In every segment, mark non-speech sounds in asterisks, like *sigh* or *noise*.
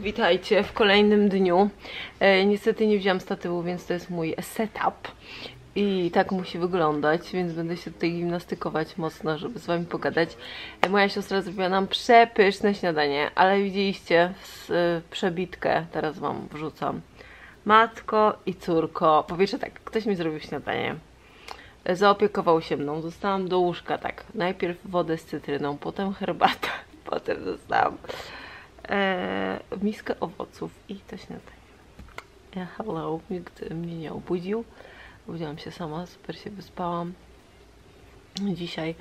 witajcie w kolejnym dniu. E, niestety nie wziąłam statywu, więc to jest mój setup. I tak musi wyglądać, więc będę się tutaj gimnastykować mocno, żeby z wami pogadać. E, moja siostra zrobiła nam przepyszne śniadanie, ale widzieliście e, przebitkę, teraz wam wrzucam. Matko i córko, powiecie tak, ktoś mi zrobił śniadanie. E, Zaopiekował się mną, dostałam do łóżka tak, najpierw wodę z cytryną, potem herbatę, *laughs* potem dostałam e, miskę owoców i to śniadanie. E, hello, nikt mnie nie obudził. Obudziłam się sama, super się wyspałam. Dzisiaj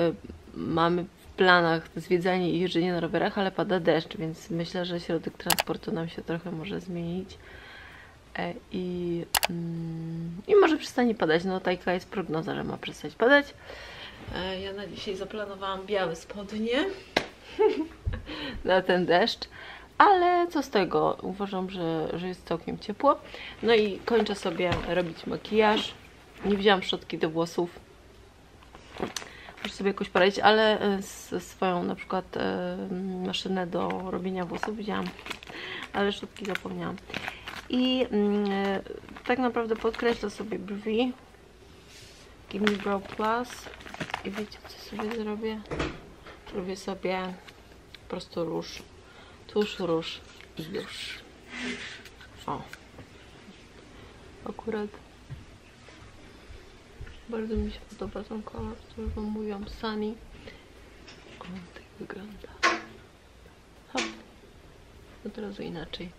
e, mamy w planach zwiedzanie i jeżdżenie na rowerach, ale pada deszcz, więc myślę, że środek transportu nam się trochę może zmienić. E, I, mm, I może przestanie padać. No taka jest prognoza, że ma przestać padać. E, Ja na dzisiaj zaplanowałam białe spodnie *laughs* na ten deszcz. Ale co z tego? Uważam, że, że jest całkiem ciepło. No i kończę sobie robić makijaż. Nie wzięłam szczotki do włosów. Muszę sobie jakoś poradzić, ale e, swoją na przykład e, maszynę do robienia włosów wzięłam. Ale szczotki zapomniałam. I mm, e, tak naprawdę podkreślę sobie brwi. Give me Brow Plus. I wiecie co sobie zrobię? Zrobię sobie po prostu róż. Tuż, róż i już. O. Akurat bardzo mi się podoba ten kolor, który wam mówiłam sami. On tak wygląda. Hop. Od razu inaczej.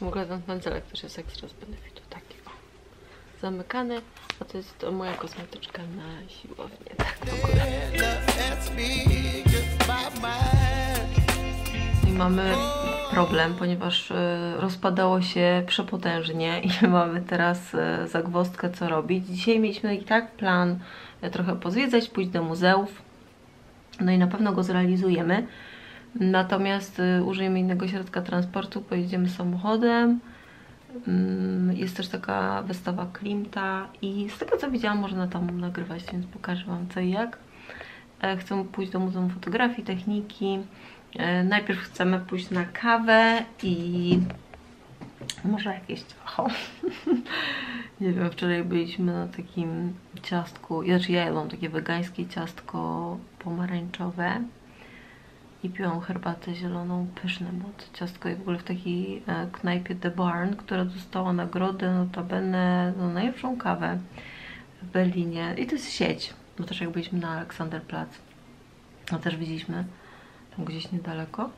W ogóle ten pędzelek też jest ekstra z benefitu. Taki o. Zamykany, a to jest to moja kosmetyczka na siłownię. Tak w. mamy problem, ponieważ e, rozpadało się przepotężnie *laughs* i mamy teraz e, zagwozdkę co robić. Dzisiaj mieliśmy i tak plan e, trochę pozwiedzać, pójść do muzeów. No i na pewno go zrealizujemy. Natomiast użyjemy innego środka transportu, pojedziemy samochodem. Mm, Jest też taka wystawa Klimta i z tego co widziałam można tam nagrywać, więc pokażę Wam co i jak. Chcę pójść do Muzeum Fotografii, Techniki. E, Najpierw chcemy pójść na kawę i może jakieś ciacho. *laughs* Nie wiem, wczoraj byliśmy na takim ciastku, znaczy ja jadłam takie wegańskie ciastko pomarańczowe i piłam herbatę zieloną, pyszne, bo to ciastko jest w ogóle w takiej e, knajpie The Barn, która dostała nagrodę notabene za najlepszą kawę w Berlinie. I to jest sieć, bo też jak byliśmy na Aleksanderplatz, no też widzieliśmy gdzieś niedaleko,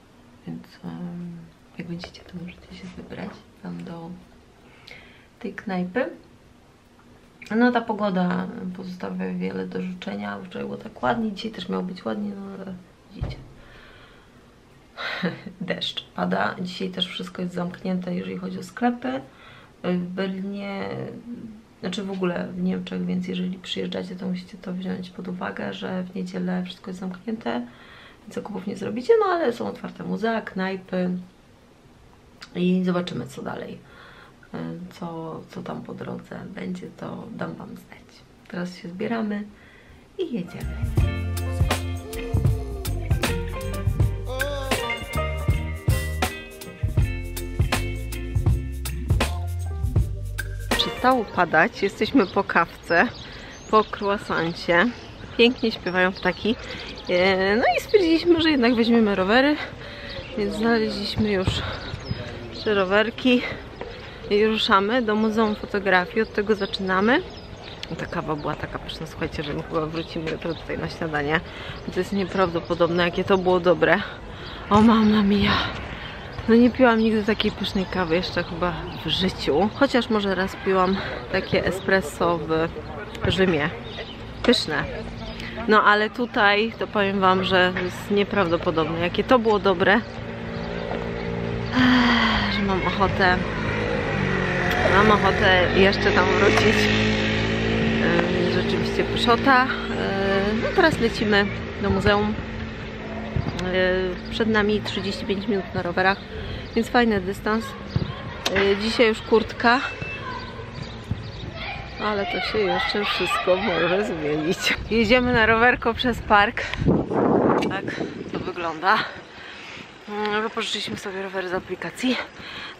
więc em, jak będziecie, to możecie się wybrać tam do tej knajpy. No ta pogoda pozostawia wiele do życzenia. Wczoraj było tak ładnie, dzisiaj też miało być ładnie, no ale widzicie. *laughs* Deszcz pada. Dzisiaj też wszystko jest zamknięte, jeżeli chodzi o sklepy. W Berlinie, znaczy w ogóle w Niemczech, więc jeżeli przyjeżdżacie, to musicie to wziąć pod uwagę, że w niedzielę wszystko jest zamknięte, zakupów nie zrobicie, no ale są otwarte muzea, knajpy i zobaczymy co dalej. Co, co tam po drodze będzie, to dam Wam znać. Teraz się zbieramy i jedziemy. Przestało padać, jesteśmy po kawce, po croissancie. Pięknie śpiewają ptaki. E, No i stwierdziliśmy, że jednak weźmiemy rowery, więc znaleźliśmy już trzy rowerki i ruszamy do Muzeum Fotografii. Od tego zaczynamy. Ta kawa była taka pyszna, słuchajcie, że my chyba wrócimy jutro tutaj na śniadanie. To jest nieprawdopodobne, jakie to było dobre. O mama mia! No nie piłam nigdy takiej pysznej kawy jeszcze chyba w życiu. Chociaż może raz piłam takie espresso w Rzymie. Pyszne. No ale tutaj to powiem Wam, że jest nieprawdopodobne. Jakie to było dobre. Że mam ochotę mam ochotę jeszcze tam wrócić. Rzeczywiście pyszota. No teraz lecimy do muzeum. Przed nami 35 minut na rowerach, więc fajny dystans. Dzisiaj już kurtka. Ale to się jeszcze wszystko może zmienić. Jedziemy na rowerko przez park. Tak to wygląda. Mm, Wypożyczyliśmy sobie rowery z aplikacji.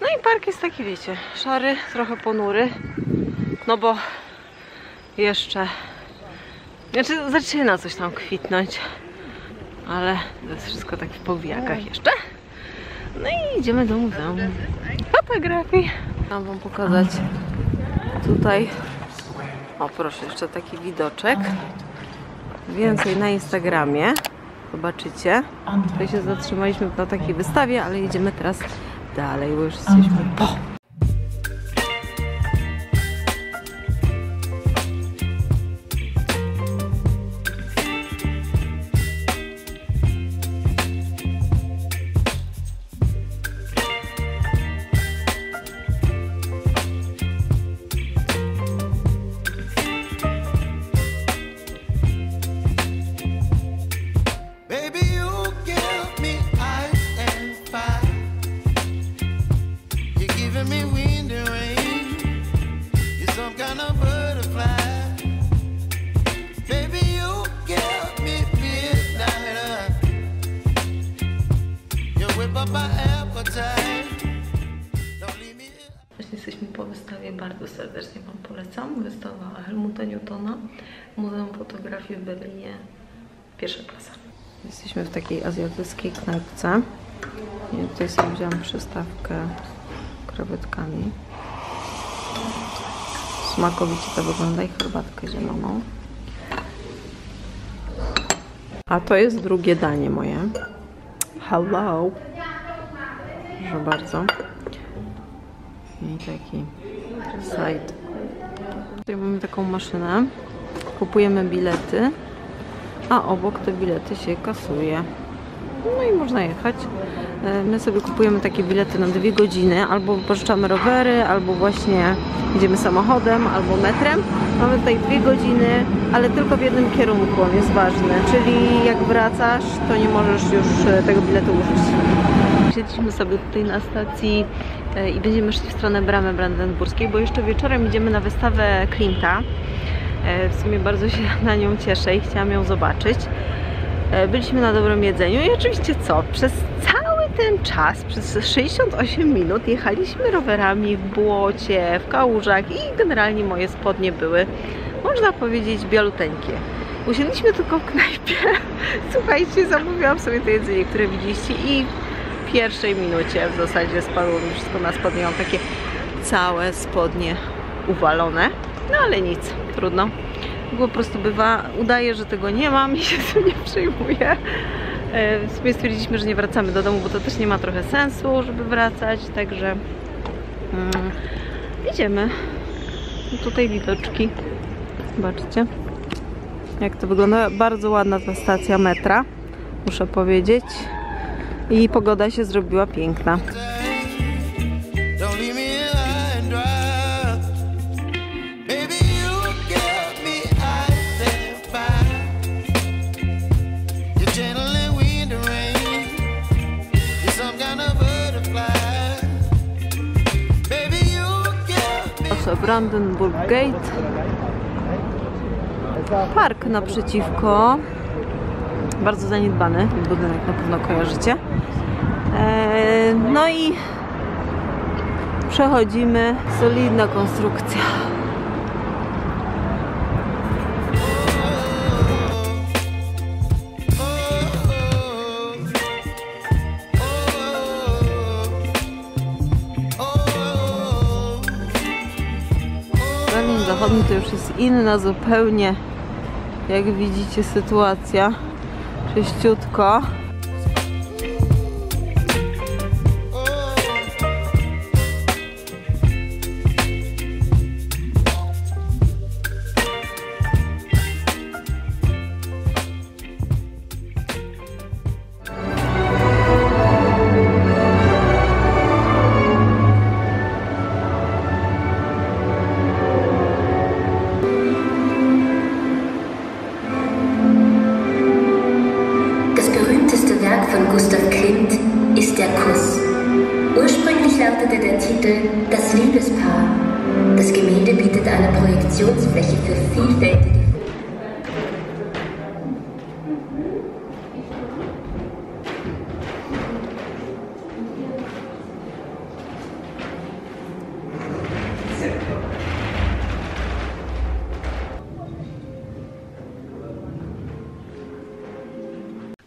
No i park jest taki, wiecie, szary, trochę ponury. No bo jeszcze... Znaczy zaczyna coś tam kwitnąć. Ale to jest wszystko tak w powijakach jeszcze. No i idziemy do muzeum fotografii. Chciałam wam pokazać tutaj. O proszę, jeszcze taki widoczek. Więcej na Instagramie. Zobaczycie. Tutaj się zatrzymaliśmy na takiej wystawie, ale jedziemy teraz dalej, bo już jesteśmy po. Fotografii w Berlinie, pierwsza klasa. Jesteśmy w takiej azjatyckiej knajpce. I tutaj sobie wziąłam przystawkę krewetkami. Smakowicie to wygląda i herbatkę zieloną. A to jest drugie danie moje. Hello! Proszę bardzo. I taki side. Tutaj mamy taką maszynę. Kupujemy bilety, a obok te bilety się kasuje. No i można jechać. E, My sobie kupujemy takie bilety na dwie godziny, albo pożyczamy rowery, albo właśnie idziemy samochodem, albo metrem. Mamy tutaj dwie godziny, ale tylko w jednym kierunku, on jest ważny. Czyli jak wracasz, to nie możesz już e, tego biletu użyć. Siedliśmy sobie tutaj na stacji e, i będziemy szli w stronę Bramy Brandenburskiej, bo jeszcze wieczorem idziemy na wystawę Klimta. E, W sumie bardzo się *laughs* na nią cieszę i chciałam ją zobaczyć. E, Byliśmy na dobrym jedzeniu i oczywiście co? Przez cały ten czas, przez 68 minut jechaliśmy rowerami w błocie, w kałużach i generalnie moje spodnie były, można powiedzieć, bialuteńkie. Usiedliśmy tylko w knajpie. *laughs* Słuchajcie, zamówiłam sobie to jedzenie, które widzieliście i w pierwszej minucie w zasadzie spadło mi wszystko na spodnie. Mam takie całe spodnie uwalone. No ale nic, trudno. Po prostu bywa, udaje, że tego nie mam i się tym nie przejmuję. E, W sumie stwierdziliśmy, że nie wracamy do domu, bo to też nie ma trochę sensu, żeby wracać, także mm, idziemy. Tutaj widoczki. Zobaczcie, jak to wygląda. Bardzo ładna ta stacja metra, muszę powiedzieć. I pogoda się zrobiła piękna. Brandenburg Gate. Park naprzeciwko. Bardzo zaniedbany budynek, na pewno kojarzycie. Eee, no i przechodzimy. Solidna konstrukcja. Zachodni to już jest inna zupełnie, jak widzicie, sytuacja. Czyściutko. Von Gustav Klimt ist der Kuss. Ursprünglich lautete der Titel Das Liebespaar. Das Gemälde bietet eine Projektionsfläche für vielfältige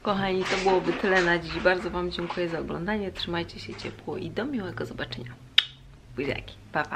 Kochani, to byłoby tyle na dziś. Bardzo Wam dziękuję za oglądanie. Trzymajcie się ciepło i do miłego zobaczenia. Buziaki. Pa, pa.